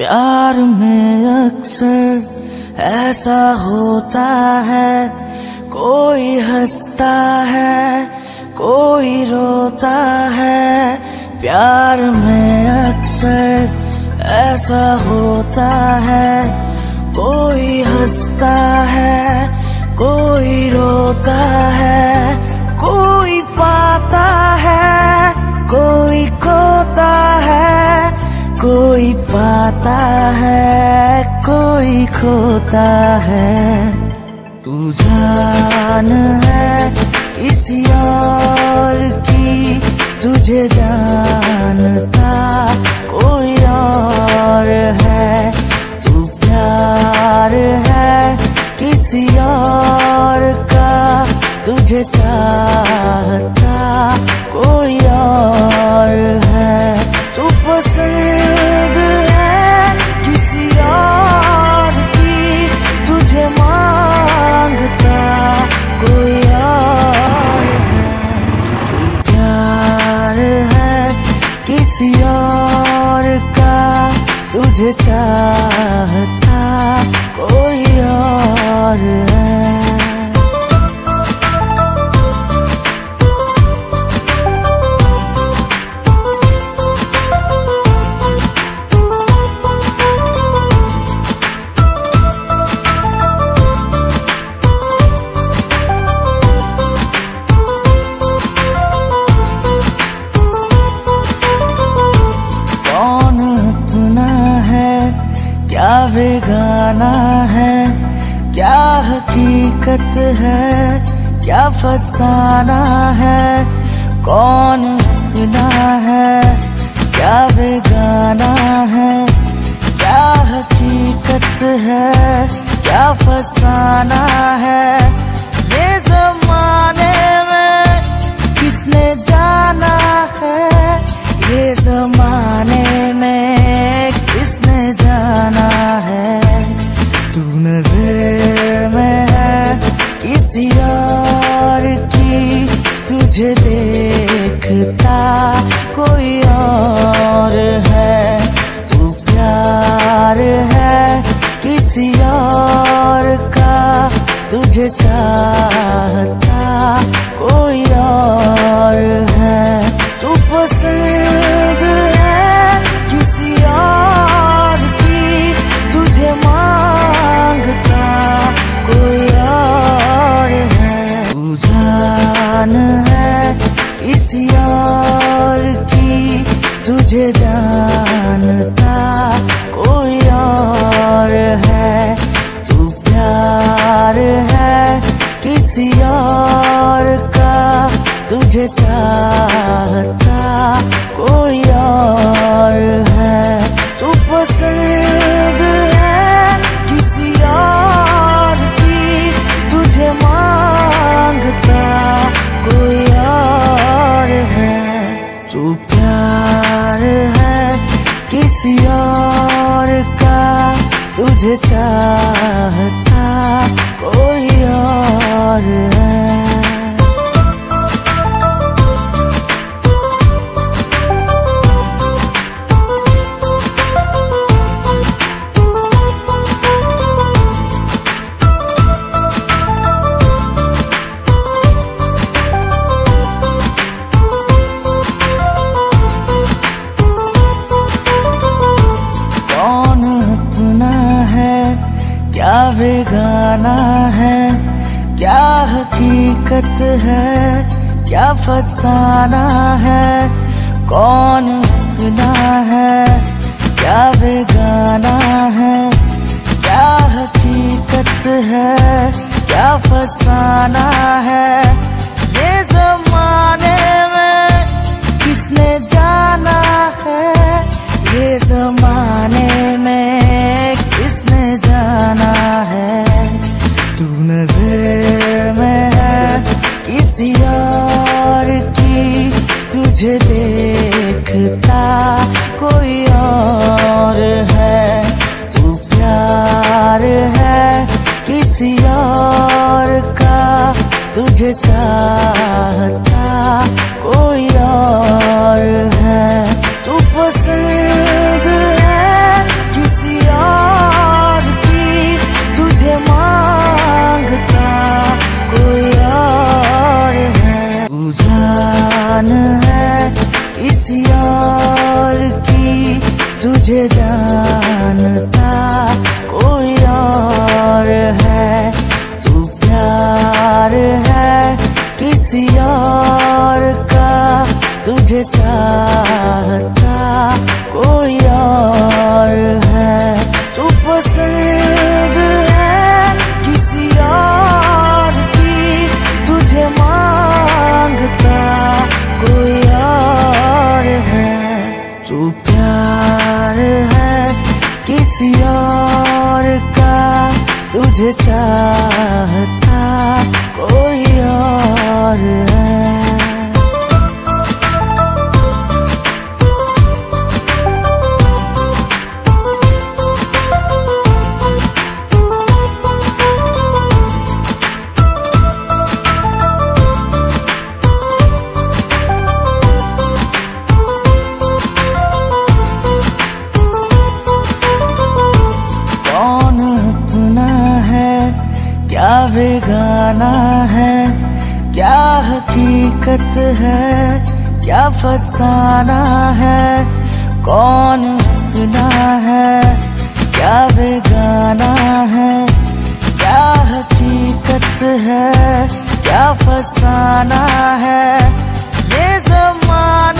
प्यार में अक्सर ऐसा होता है। कोई हंसता है, कोई रोता है। प्यार में अक्सर ऐसा होता है। कोई हंसता है, कोई रोता है। है, कोई खोता है। तू जान है किसी और की तुझे जानता कोई और है। तू प्यार है, किसी और का तुझे चाहता कोई और है। तू पसंद तुझे चाहता बेगाना है, क्या हकीकत है, क्या फसाना है, कौन अपना है, क्या बेगाना है, क्या हकीकत है, क्या फसाना है। और की तुझे देखता कोई और है, तू प्यार है किसी और का, तुझे चाहता कोई और है, तू पसंद तुझे जानता कोई और है। तू प्यार है किसी और का। तुझे चाहता कोई और चाहता कोई और है। क्या बेगाना है? क्या हकीकत है? क्या फसाना है? कौन अपना है? क्या बेगाना है? क्या हकीकत है? क्या फसाना है? किसी और का तुझे चाहता कोई और है। जानता कोई और है तू प्यार है किसी और का तुझे चाहता कोई और तुझे चाहता कोई और है। बेगाना है। क्या हकीकत है? क्या फसाना है? कौन अपना है? क्या बेगाना है? क्या हकीकत है? क्या फसाना है? ये जमाने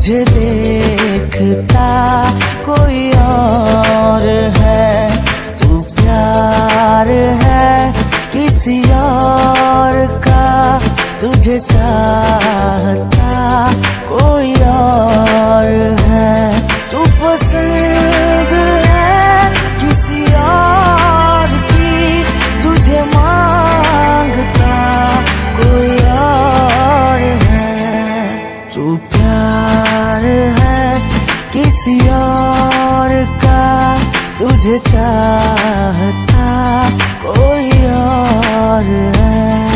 तुझे देखता कोई और है। तू प्यार है किसी और का। तुझे चाहता कोई और है। तू पसंद प्यार है किसी और का तुझे चाहता कोई और है।